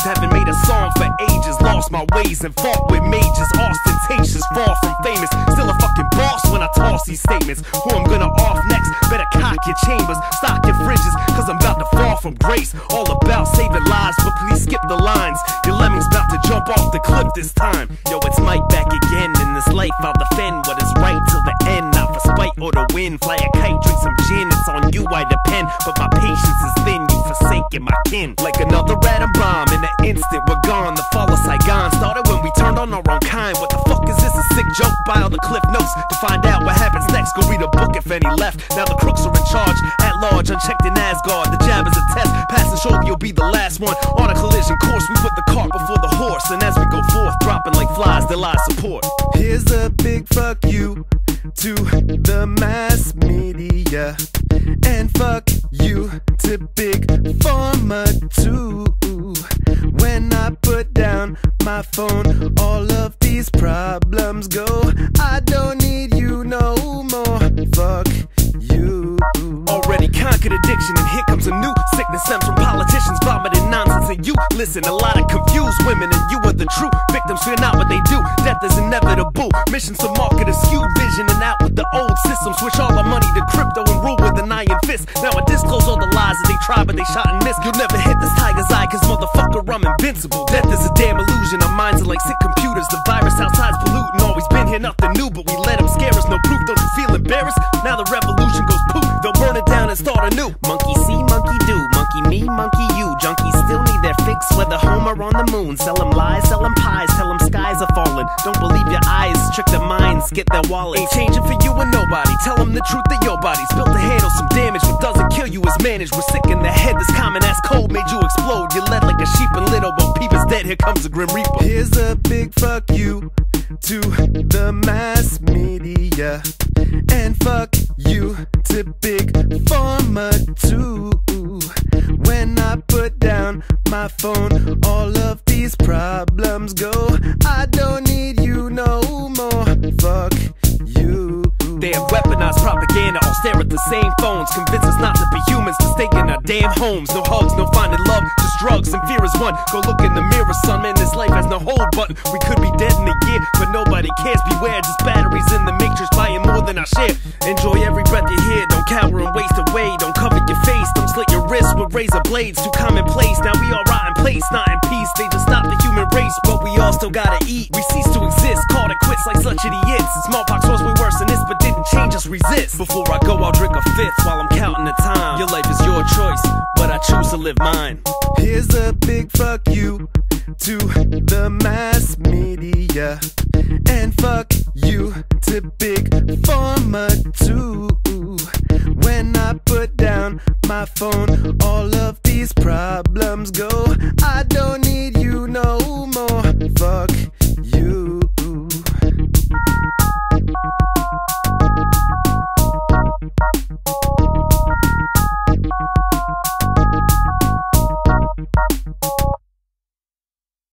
Haven't made a song for ages. Lost my ways and fought with majors. Ostentatious, far from famous. Still a fucking boss when I toss these statements. Who I'm gonna off next? Better cock your chambers, stock your fridges, cause I'm about to fall from grace. All about saving lives, but please skip the lines. Your lemming's about to jump off the cliff this time. Yo, it's Mike back again. In this life, I'll defend what is right till the end. Not for spite or to win. Fly a kite, drink some gin. It's on you, I depend. But my patience is thin. You forsaken my kin. Like another atom bomb. In an instant, we're gone. The fall of Saigon started when we turned on our own kind. What the fuck is this? A sick joke by all the cliff notes. To find out what happens next, go read a book if any left. Now the crooks are in charge. At large, unchecked in Asgard. The jab is a test. Passing surely you'll be the last one. On a collision course, we put the cart before the horse. And as we go forth, dropping like flies, they lie support. Here's a big fuck you to the mass media. And fuck you to Big phone, all of these problems go. I don't need you no more. Fuck you. Already conquered addiction, and here comes a new sickness. Stems from politicians vomiting you listen. A lot of confused women, and you are the true victims. Fear not what they do. Death is inevitable. Missions to market a skewed vision, and out with the old system. Switch all our money to crypto and rule with an iron fist. Now I disclose all the lies that they try, but they shot and missed. You'll never hit this tiger's eye, cause motherfucker, I'm invincible. Death is a damn illusion. Our minds are like sick computers. And start anew. Monkey see, monkey do, monkey me, monkey you. Junkies still need their fix, whether home or on the moon. Sell them lies, sell them pies, tell them skies are falling. Don't believe your eyes, trick their minds, get their wallets. Ain't changing for you and nobody. Tell them the truth that your body's built to handle some damage. What doesn't kill you is managed. We're sick in the head, this common ass cold made you explode. You led like a sheep and little, but Peeper's dead. Here comes the Grim Reaper. Here's a big fuck you to the mass media. And fuck you to Big Pharma too. When I put down my phone, all of these problems go. I don't need you no more. Fuck you. They have weaponized propaganda, all stare at the same phones. Convince us not to be humans, to stay in our damn homes. No hugs, no finding love, just drugs and fear is one. Go look in the mirror, son, man, this life has no hold button. We could be dead in a year, but nobody cares. Beware, just batteries in the more than I share. Enjoy every breath you hear, don't cower and waste away. Don't cover your face, don't slit your wrists with razor blades. Too commonplace, now we all rot in place, not in peace. They just stopped the human race, but we all still gotta eat. We cease to exist, called it quits like such idiots. Smallpox was way worse than this, but didn't change us, resist. Before I go, I'll drink a fifth while I'm counting the time. Your life is your choice, but I choose to live mine. Here's a big fuck you to the mass media. And fuck you a big Pharma too. When I put down my phone, all of these problems go